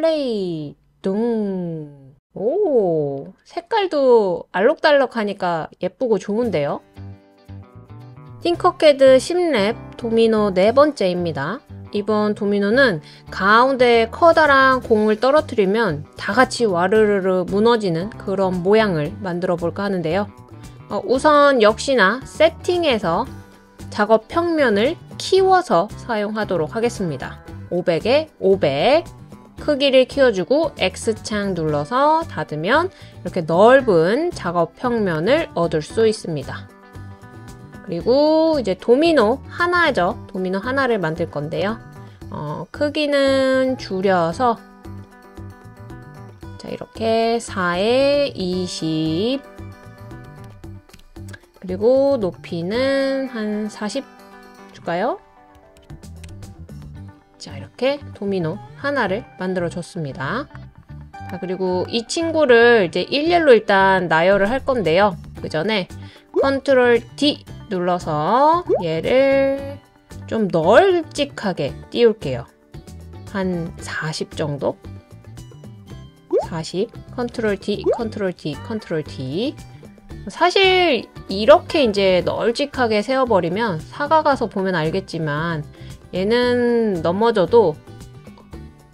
플레이 둥. 오, 색깔도 알록달록하니까 예쁘고 좋은데요? 띵커캐드 10랩 도미노 네 번째입니다. 이번 도미노는 가운데 커다란 공을 떨어뜨리면 다 같이 와르르르 무너지는 그런 모양을 만들어 볼까 하는데요. 어, 우선 역시나 세팅에서 작업 평면을 키워서 사용하도록 하겠습니다. 500에 500 크기를 키워주고 X창 눌러서 닫으면 이렇게 넓은 작업 평면을 얻을 수 있습니다. 그리고 이제 도미노 하나죠. 도미노 하나를 만들 건데요. 어, 크기는 줄여서 자 이렇게 4에 20 그리고 높이는 한 40 줄까요? 자 이렇게 도미노 하나를 만들어 줬습니다. 자 그리고 이 친구를 이제 일렬로 일단 나열을 할 건데요. 그 전에 컨트롤 D 눌러서 얘를 좀 널찍하게 띄울게요. 한 40 정도? 40 컨트롤 D 컨트롤 D 컨트롤 D 사실 이렇게 이제 널찍하게 세워버리면 사가 가서 보면 알겠지만 얘는 넘어져도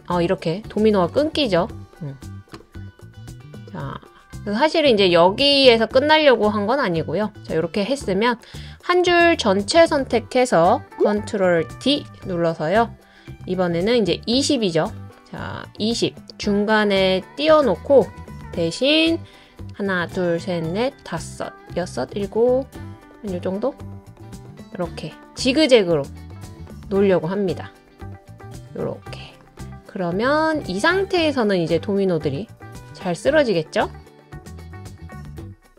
어, 이렇게 도미노가 끊기죠. 음. 자, 사실은 이제 여기에서 끝나려고 한 건 아니고요. 자, 이렇게 했으면 한 줄 전체 선택해서 컨트롤 D 눌러서요. 이번에는 이제 20이죠. 자, 20 중간에 띄워놓고 대신 하나, 둘, 셋, 넷, 다섯, 여섯, 일곱 한요 정도? 이렇게 지그재그로 놓으려고 합니다. 이렇게 그러면 이 상태에서는 이제 도미노들이 잘 쓰러지겠죠?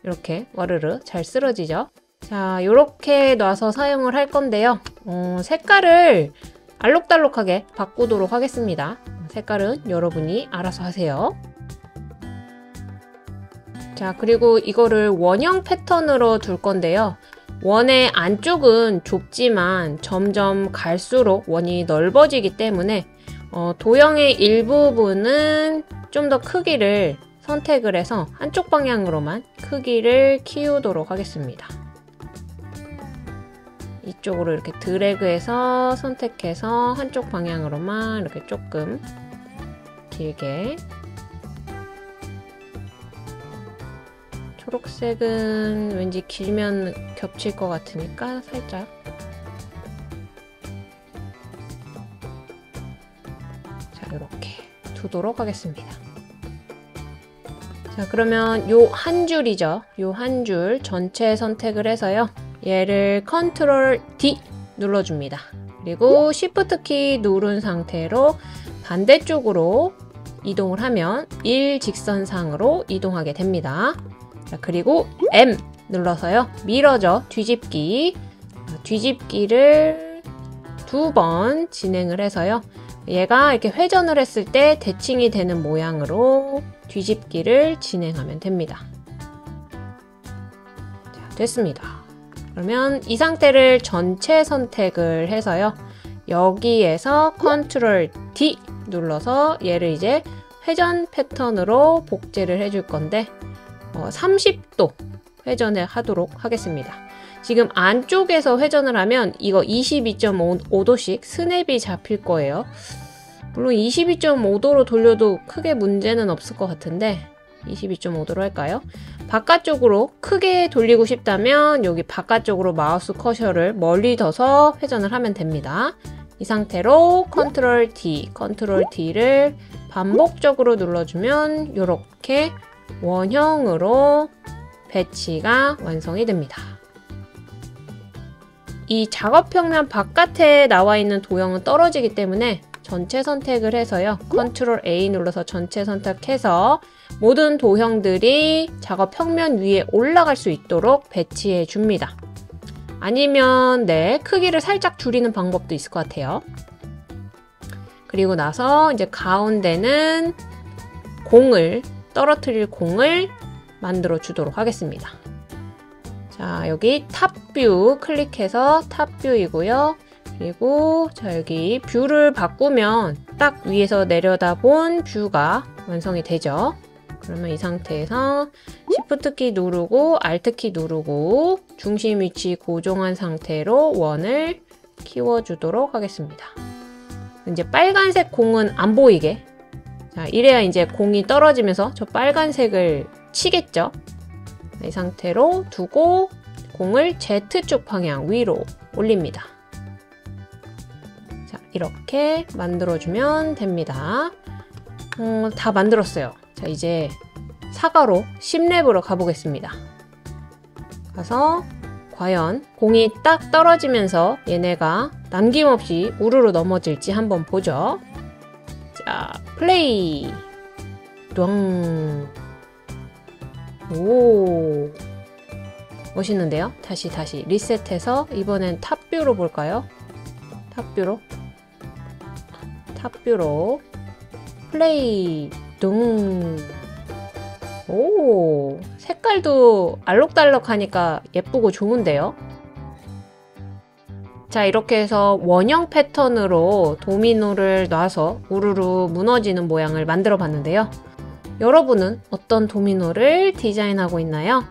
이렇게 와르르 잘 쓰러지죠? 자, 이렇게 놔서 사용을 할 건데요. 어, 색깔을 알록달록하게 바꾸도록 하겠습니다. 색깔은 여러분이 알아서 하세요. 자, 그리고 이거를 원형 패턴으로 둘 건데요. 원의 안쪽은 좁지만 점점 갈수록 원이 넓어지기 때문에 어, 도형의 일부분은 좀 더 크기를 선택을 해서 한쪽 방향으로만 크기를 키우도록 하겠습니다. 이쪽으로 이렇게 드래그해서 선택해서 한쪽 방향으로만 이렇게 조금 길게 초록색은 왠지 길면 겹칠 것 같으니까 살짝. 자 이렇게 두도록 하겠습니다. 자 그러면 요 한 줄이죠. 요 한 줄 전체 선택을 해서요. 얘를 컨트롤 D 눌러줍니다. 그리고 Shift 키 누른 상태로 반대쪽으로 이동을 하면 일직선상으로 이동하게 됩니다 자, 그리고 M 눌러서요. 밀어줘. 뒤집기. 뒤집기를 두 번 진행을 해서요. 얘가 이렇게 회전을 했을 때 대칭이 되는 모양으로 뒤집기를 진행하면 됩니다. 자, 됐습니다. 그러면 이 상태를 전체 선택을 해서요. 여기에서 컨트롤 D 눌러서 얘를 이제 회전 패턴으로 복제를 해줄 건데 어, 30도 회전을 하도록 하겠습니다. 지금 안쪽에서 회전을 하면 이거 22.5도씩 스냅이 잡힐 거예요. 물론 22.5도로 돌려도 크게 문제는 없을 것 같은데 22.5도로 할까요? 바깥쪽으로 크게 돌리고 싶다면 여기 바깥쪽으로 마우스 커서를 멀리 둬서 회전을 하면 됩니다. 이 상태로 컨트롤 D, 컨트롤 D를 반복적으로 눌러주면 이렇게 원형으로 배치가 완성이 됩니다. 이 작업 평면 바깥에 나와 있는 도형은 떨어지기 때문에 전체 선택을 해서요. 컨트롤 A 눌러서 전체 선택해서 모든 도형들이 작업 평면 위에 올라갈 수 있도록 배치해 줍니다. 아니면 얘 크기를 살짝 줄이는 방법도 있을 것 같아요. 그리고 나서 이제 가운데는 공을 떨어뜨릴 공을 만들어 주도록 하겠습니다. 자, 여기 top view 클릭해서 top view이고요. 그리고 자, 여기 view를 바꾸면 딱 위에서 내려다본 view가 완성이 되죠. 그러면 이 상태에서 Shift 키 누르고 Alt 키 누르고 중심 위치 고정한 상태로 원을 키워주도록 하겠습니다. 이제 빨간색 공은 안 보이게 자 이래야 이제 공이 떨어지면서 저 빨간색을 치겠죠. 이 상태로 두고 공을 Z축 방향 위로 올립니다. 자 이렇게 만들어주면 됩니다. 어, 다 만들었어요. 자 이제 사과로 10렙으로 가보겠습니다. 가서 과연 공이 딱 떨어지면서 얘네가 남김없이 우르르 넘어질지 한번 보죠. 자, 플레이. 뚱. 오. 멋있는데요? 다시 다시 리셋해서 이번엔 탑뷰로 볼까요? 탑뷰로. 탑뷰로. 플레이. 뚱. 오. 색깔도 알록달록하니까 예쁘고 좋은데요? 자, 이렇게 해서 원형 패턴으로 도미노를 놔서 우르르 무너지는 모양을 만들어 봤는데요. 여러분은 어떤 도미노를 디자인하고 있나요?